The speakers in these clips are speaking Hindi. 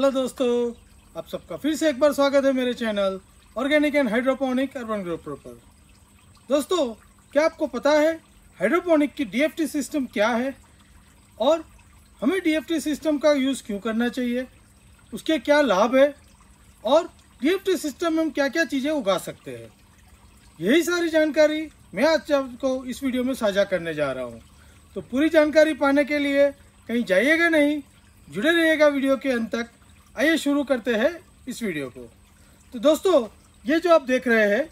हेलो दोस्तों, आप सबका फिर से एक बार स्वागत है मेरे channel organic and hydroponic urban grow पर। दोस्तों, क्या आपको पता है हाइड्रोपोनिक की डीएफटी सिस्टम क्या है? और हमें डीएफटी सिस्टम का यूज़ क्यों करना चाहिए? उसके क्या लाभ है? और डीएफटी सिस्टम में हम क्या क्या चीज़ें उगा सकते हैं? यही सारी जानकारी मैं आज आपको इस वीडियो में साझा करने जा रहा हूँ। तो पूरी जानकारी पाने के लिए कहीं जाइएगा नहीं, जुड़े रहिएगा वीडियो के अंत तक। आइए शुरू करते हैं इस वीडियो को। तो दोस्तों, ये जो आप देख रहे हैं,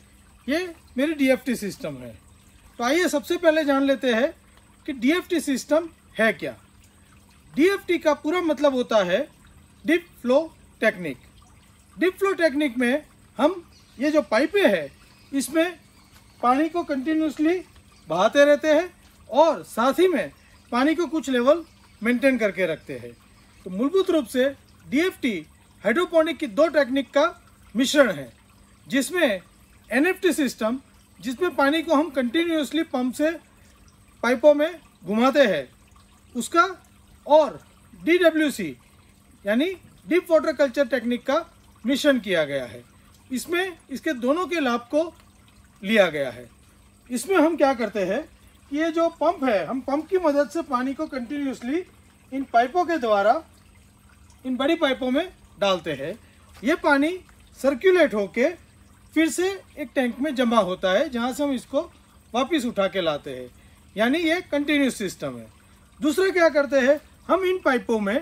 ये मेरी डीएफटी सिस्टम है। तो आइए सबसे पहले जान लेते हैं कि डीएफटी सिस्टम है क्या। डीएफटी का पूरा मतलब होता है deep flow technique deep flow technique में हम ये जो पाइपें हैं, इसमें पानी को कंटिन्यूसली बहाते रहते हैं और साथ ही में पानी को कुछ लेवल मेंटेन करके रखते हैं। तो मूलभूत रूप से डीएफटी हाइड्रोपोनिक की दो टेक्निक का मिश्रण है, जिसमें एनएफटी सिस्टम जिसमें पानी को हम कंटिन्यूसली पंप से पाइपों में घुमाते हैं, उसका और डीडब्ल्यूसी यानी डीप वाटर कल्चर टेक्निक का मिश्रण किया गया है। इसमें इसके दोनों के लाभ को लिया गया है। इसमें हम क्या करते हैं कि ये जो पंप है, हम पंप की मदद से पानी को कंटिन्यूसली इन पाइपों के द्वारा इन बड़ी पाइपों में डालते हैं। ये पानी सर्कुलेट होके फिर से एक टैंक में जमा होता है, जहाँ से हम इसको वापस उठा के लाते हैं। यानी ये कंटिन्यूस सिस्टम है। दूसरा क्या करते हैं, हम इन पाइपों में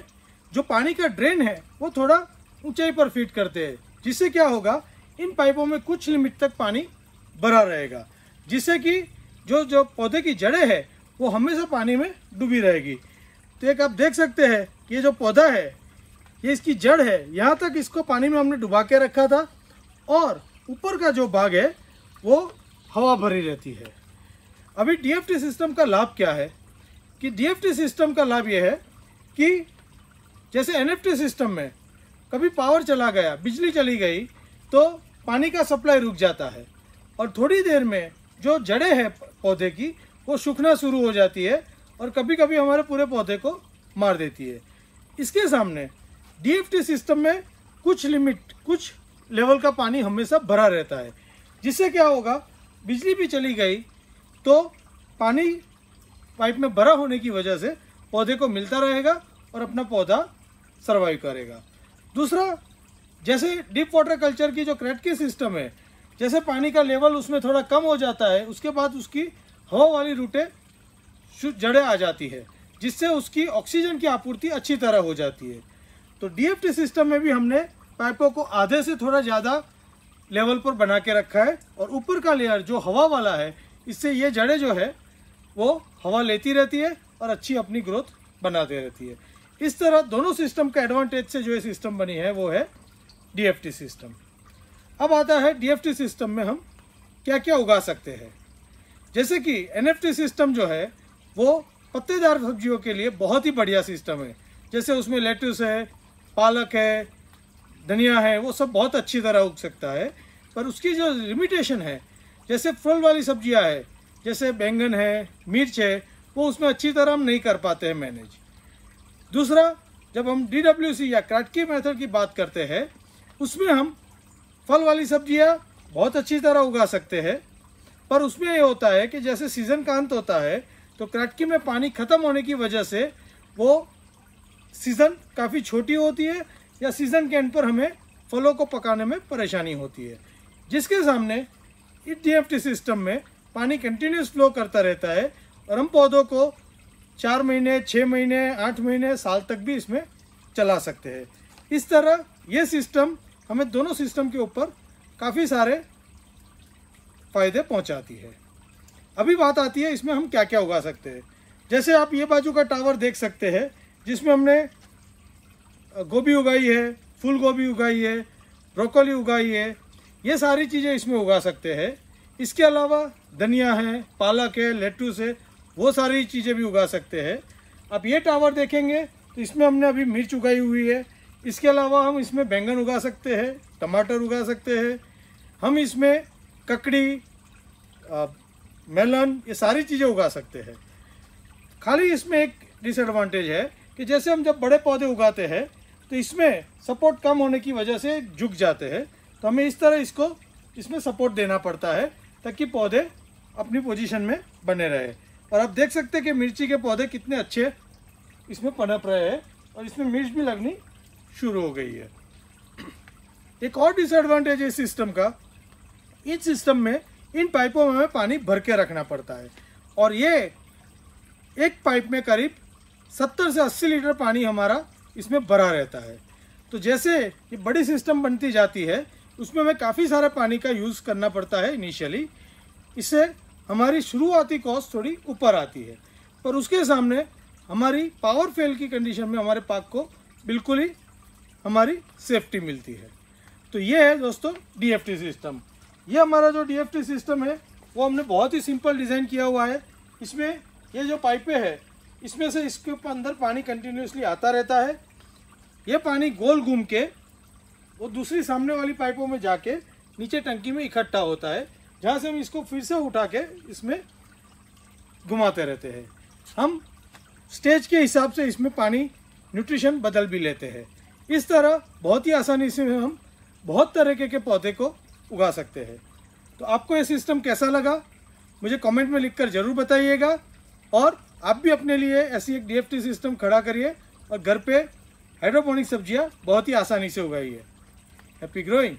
जो पानी का ड्रेन है, वो थोड़ा ऊंचाई पर फिट करते हैं, जिससे क्या होगा, इन पाइपों में कुछ लिमिट तक पानी भरा रहेगा, जिससे कि जो जो पौधे की जड़ें है, वो हमेशा पानी में डूबी रहेगी। तो एक आप देख सकते हैं कि ये जो पौधा है ये इसकी जड़ है। यहाँ तक इसको पानी में हमने डुबा के रखा था और ऊपर का जो भाग है, वो हवा भरी रहती है। अभी डीएफटी सिस्टम का लाभ क्या है? कि डीएफटी सिस्टम का लाभ ये है कि जैसे एनएफटी सिस्टम में कभी पावर चला गया, बिजली चली गई तो पानी का सप्लाई रुक जाता है और थोड़ी देर में जो जड़ें हैं पौधे की, वो सूखना शुरू हो जाती है और कभी कभी हमारे पूरे पौधे को मार देती है। इसके सामने डीएफटी सिस्टम में कुछ लिमिट कुछ लेवल का पानी हमेशा भरा रहता है। जिससे क्या होगा, बिजली भी चली गई तो पानी पाइप में भरा होने की वजह से पौधे को मिलता रहेगा और अपना पौधा सर्वाइव करेगा। दूसरा, जैसे डीप वाटर कल्चर की जो क्रैटकी सिस्टम है, जैसे पानी का लेवल उसमें थोड़ा कम हो जाता है, उसके बाद उसकी हवा वाली रूटें जड़ें आ जाती है, जिससे उसकी ऑक्सीजन की आपूर्ति अच्छी तरह हो जाती है। तो डीएफटी सिस्टम में भी हमने पाइपों को आधे से थोड़ा ज़्यादा लेवल पर बना के रखा है और ऊपर का लेयर जो हवा वाला है, इससे ये जड़ें जो है, वो हवा लेती रहती है और अच्छी अपनी ग्रोथ बनाती रहती है। इस तरह दोनों सिस्टम का एडवांटेज से जो ये सिस्टम बनी है, वो है डीएफटी सिस्टम अब आता है डीएफटी सिस्टम में हम क्या क्या उगा सकते हैं। जैसे कि एनएफटी सिस्टम जो है, वो पत्तेदार सब्जियों के लिए बहुत ही बढ़िया सिस्टम है। जैसे उसमें लेटस है पालक है, धनिया है, वो सब बहुत अच्छी तरह उग सकता है। पर उसकी जो लिमिटेशन है, जैसे फल वाली सब्ज़ियाँ है, जैसे बैंगन है, मिर्च है, वो उसमें अच्छी तरह हम नहीं कर पाते हैं मैनेज दूसरा, जब हम डी या क्राटकी मेथड की बात करते हैं, उसमें हम फल वाली सब्ज़ियाँ बहुत अच्छी तरह उगा सकते हैं। पर उसमें ये होता है कि जैसे सीज़न का अंत होता है तो क्राटकी में पानी ख़त्म होने की वजह से वो सीज़न काफ़ी छोटी होती है या सीज़न के एंड पर हमें फलों को पकाने में परेशानी होती है। जिसके सामने इस डी सिस्टम में पानी कंटिन्यूस फ्लो करता रहता है और हम पौधों को चार महीने छः महीने, आठ महीने, साल तक भी इसमें चला सकते हैं। इस तरह ये सिस्टम हमें दोनों सिस्टम के ऊपर काफ़ी सारे फ़ायदे पहुंचाती है। अभी बात आती है इसमें हम क्या क्या उगा सकते हैं। जैसे आप ये बाजू का टावर देख सकते हैं, जिसमें हमने गोभी उगाई है फूल गोभी उगाई है, ब्रोकली उगाई है, ये सारी चीज़ें इसमें उगा सकते हैं। इसके अलावा धनिया है, पालक है लेटूस है, वो सारी चीज़ें भी उगा सकते हैं। आप ये टावर देखेंगे तो इसमें हमने अभी मिर्च उगाई हुई है। इसके अलावा हम इसमें बैंगन उगा सकते हैं, टमाटर उगा सकते हैं। हम इसमें ककड़ी मेलन, ये सारी चीज़ें उगा सकते हैं। खाली इसमें एक डिसएडवांटेज है कि जैसे हम जब बड़े पौधे उगाते हैं तो इसमें सपोर्ट कम होने की वजह से झुक जाते हैं। तो हमें इस तरह इसको, इसमें सपोर्ट देना पड़ता है, ताकि पौधे अपनी पोजीशन में बने रहे। और आप देख सकते हैं कि मिर्ची के पौधे कितने अच्छे इसमें पनप रहे हैं, और इसमें मिर्च भी लगनी शुरू हो गई है। एक और डिसएडवांटेज है इस सिस्टम का। इस सिस्टम में, इन पाइपों में पानी भर के रखना पड़ता है। और ये, एक पाइप में करीब 70 से 80 लीटर पानी हमारा इसमें भरा रहता है। तो जैसे ये बड़ी सिस्टम बनती जाती है, उसमें हमें काफ़ी सारा पानी का यूज़ करना पड़ता है इनिशियली इससे हमारी शुरुआती कॉस्ट थोड़ी ऊपर आती है। पर उसके सामने हमारी पावर फेल की कंडीशन में हमारे पाक को बिल्कुल ही हमारी सेफ्टी मिलती है। तो ये है दोस्तों डीएफटी सिस्टम ये हमारा जो डीएफटी सिस्टम है, वो हमने बहुत ही सिंपल डिज़ाइन किया हुआ है। इसमें ये जो पाइपें है इसमें से इसके ऊपर अंदर पानी कंटिन्यूसली आता रहता है। ये पानी गोल घूम के, वो दूसरी सामने वाली पाइपों में जाके नीचे टंकी में इकट्ठा होता है, जहाँ से हम इसको फिर से उठा के इसमें घुमाते रहते हैं। हम स्टेज के हिसाब से इसमें पानी न्यूट्रिशन बदल भी लेते हैं। इस तरह बहुत ही आसानी से हम बहुत तरीके के पौधे को उगा सकते हैं। तो आपको ये सिस्टम कैसा लगा? मुझे कमेंट में लिखकर ज़रूर बताइएगा। और आप भी अपने लिए ऐसी एक डीएफटी सिस्टम खड़ा करिए और घर पे हाइड्रोपोनिक सब्ज़ियाँ बहुत ही आसानी से उगाइए। Happy growing